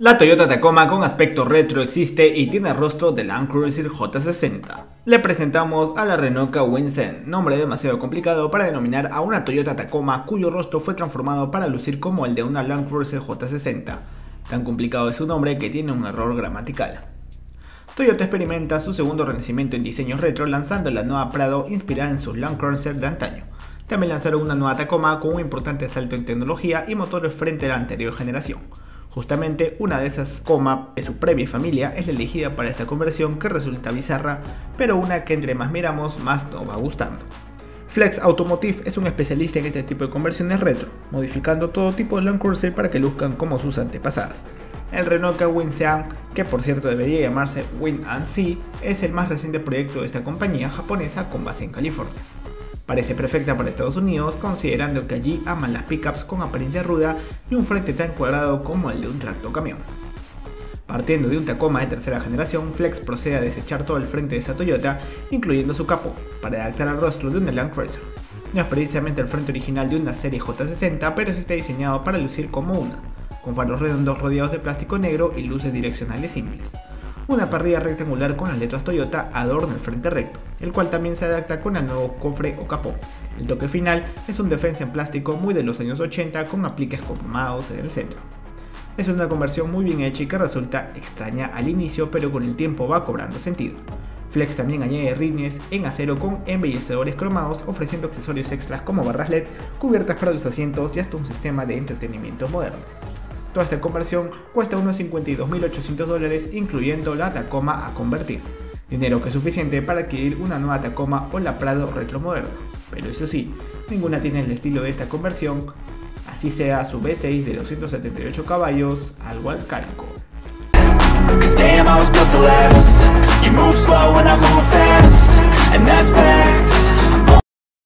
La Toyota Tacoma con aspecto retro existe y tiene rostro del Land Cruiser J60. Le presentamos a la Renault Kawinsen, nombre demasiado complicado para denominar a una Toyota Tacoma cuyo rostro fue transformado para lucir como el de una Land Cruiser J60. Tan complicado es su nombre que tiene un error gramatical. Toyota experimenta su segundo renacimiento en diseño retro lanzando la nueva Prado inspirada en sus Land Cruiser de antaño. También lanzaron una nueva Tacoma con un importante salto en tecnología y motores frente a la anterior generación. Justamente una de esas coma de su previa familia es la elegida para esta conversión que resulta bizarra, pero una que entre más miramos más nos va gustando. Flex Automotive es un especialista en este tipo de conversiones retro, modificando todo tipo de Land Cruiser para que luzcan como sus antepasadas. El Renault Kwin Sean, que por cierto debería llamarse Win Sea, es el más reciente proyecto de esta compañía japonesa con base en California. Parece perfecta para Estados Unidos considerando que allí aman las pickups con apariencia ruda y un frente tan cuadrado como el de un tractocamión. Partiendo de un Tacoma de tercera generación, Flex procede a desechar todo el frente de esa Toyota, incluyendo su capó, para adaptar al rostro de un Land Cruiser. No es precisamente el frente original de una serie J60, pero sí está diseñado para lucir como una, con faros redondos rodeados de plástico negro y luces direccionales simples. Una parrilla rectangular con las letras Toyota adorna el frente recto, el cual también se adapta con el nuevo cofre o capó. El toque final es un defensa en plástico muy de los años 80 con apliques cromados en el centro. Es una conversión muy bien hecha y que resulta extraña al inicio, pero con el tiempo va cobrando sentido. Flex también añade rines en acero con embellecedores cromados, ofreciendo accesorios extras como barras LED, cubiertas para los asientos y hasta un sistema de entretenimiento moderno. Toda esta conversión cuesta unos 52.800 dólares incluyendo la Tacoma a convertir, dinero que es suficiente para adquirir una nueva Tacoma o la Prado retromoderna. Pero eso sí, ninguna tiene el estilo de esta conversión, así sea su V6 de 278 caballos, algo arcaico.